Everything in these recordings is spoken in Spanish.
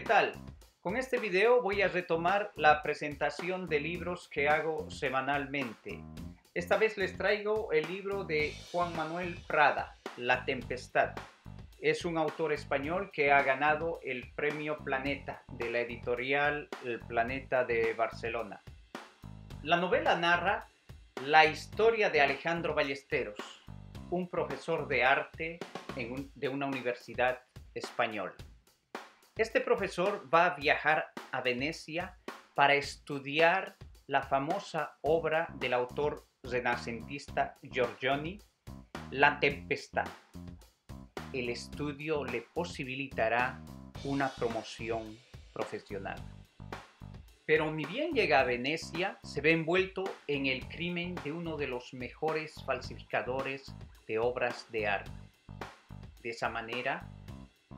tal? Con este video voy a retomar la presentación de libros que hago semanalmente. Esta vez les traigo el libro de Juan Manuel Prada, La Tempestad. Es un autor español que ha ganado el premio Planeta de la editorial El Planeta de Barcelona. La novela narra la historia de Alejandro Ballesteros, un profesor de arte de una universidad española. Este profesor va a viajar a Venecia para estudiar la famosa obra del autor renacentista Giorgioni, La Tempestad. El estudio le posibilitará una promoción profesional. Pero ni bien llega a Venecia, se ve envuelto en el crimen de uno de los mejores falsificadores de obras de arte. De esa manera,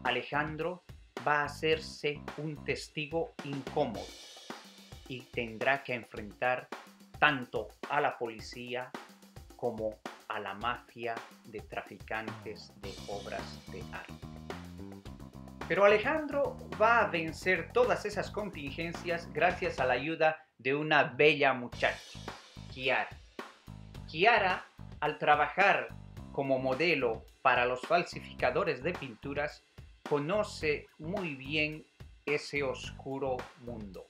Alejandro va a hacerse un testigo incómodo y tendrá que enfrentar tanto a la policía como a la mafia de traficantes de obras de arte. Pero Alejandro va a vencer todas esas contingencias gracias a la ayuda de una bella muchacha, Kiara. Kiara, al trabajar como modelo para los falsificadores de pinturas, conoce muy bien ese oscuro mundo.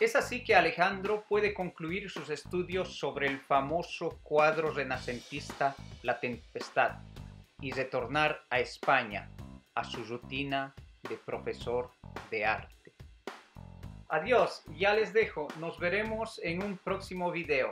Es así que Alejandro puede concluir sus estudios sobre el famoso cuadro renacentista La Tempestad y retornar a España, a su rutina de profesor de arte. Adiós, ya les dejo, nos veremos en un próximo video.